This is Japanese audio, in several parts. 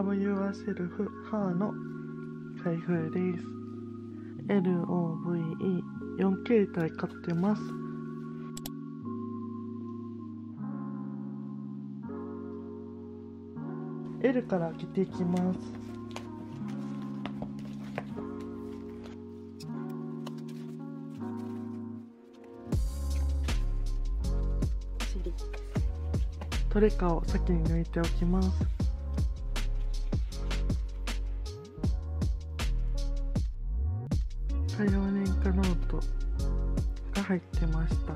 Love Yourself ハーの開封です。LOVE4 形態買ってます。L から開けていきます。トレカを先に抜いておきます様年化ノートが入ってました。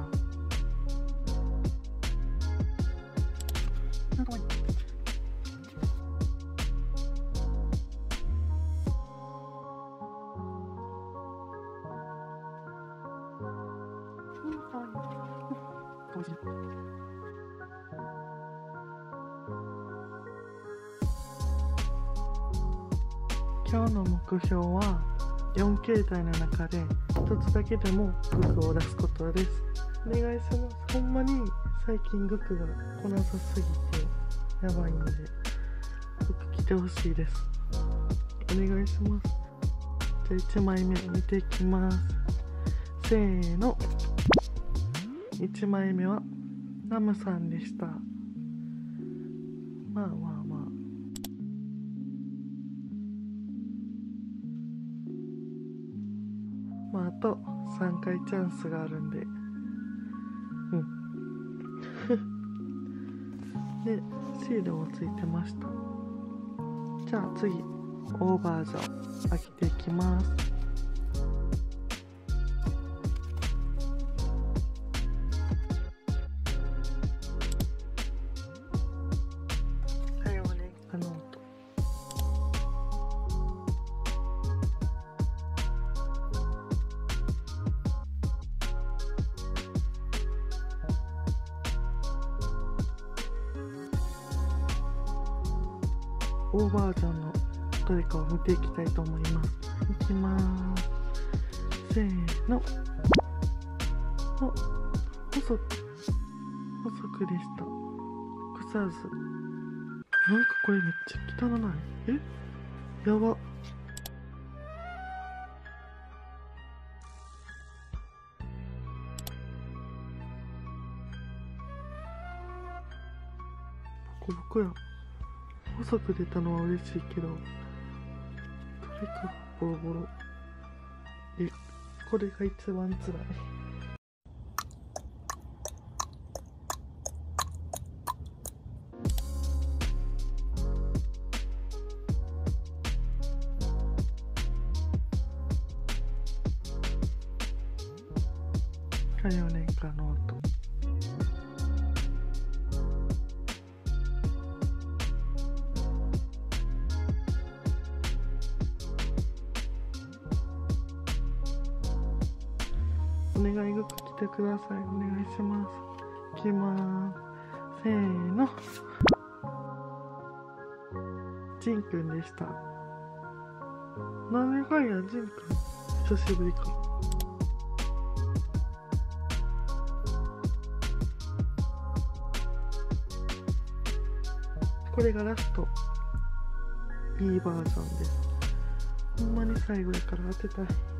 今日の目標は4形態の中で1つだけでもグクを出すことです。お願いします。ほんまに最近グクが来なさすぎてやばいんでグク来てほしいです。お願いします。じゃあ1枚目見ていきます。せーの。1枚目はナムさんでした。まあまあまああと3回チャンスがあるんで。うん。でシールもついてました。じゃあ次オーバージョン開けていきます。4バージョンのどれかを見ていきたいと思います。いきます。せーの。お、細く、細くでした。草津。なんかこれめっちゃ汚ない。え？やば。ボコボコや。細く出たのは嬉しいけどどれかボロボロ。えこれが一番つらいか4年間の音お願いグッ来てください。お願いします。いきます。せーの。ジンくんでした。何回やジンくん久しぶりか。これがラスト。B バージョンです。ほんまに最後やから当てたい。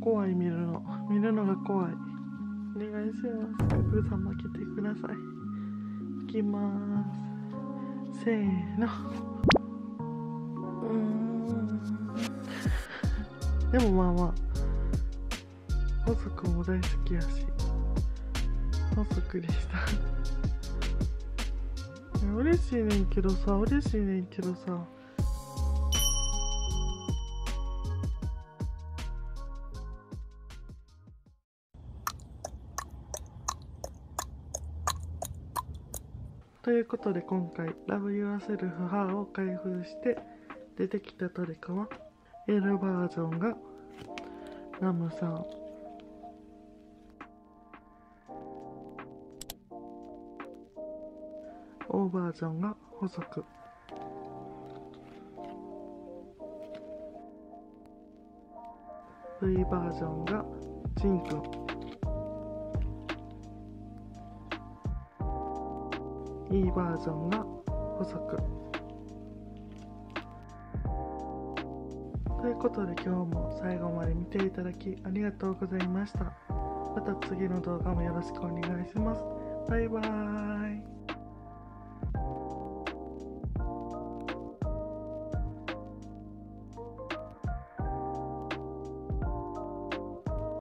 怖い見るの。見るのが怖い。お願いします。グーさん負けてください。いきます。せーの。うーん。でもまあまあ。細くも大好きやし。細くでした。嬉しいねんけどさ嬉しいねんけどさ。ということで今回 Love Yourself Her を開封して出てきたトレカは L バージョンがナムさん。O バージョンが細く。V バージョンがジンくいいバージョンが補足。ということで今日も最後まで見ていただきありがとうございました。また次の動画もよろしくお願いします。バイバーイ。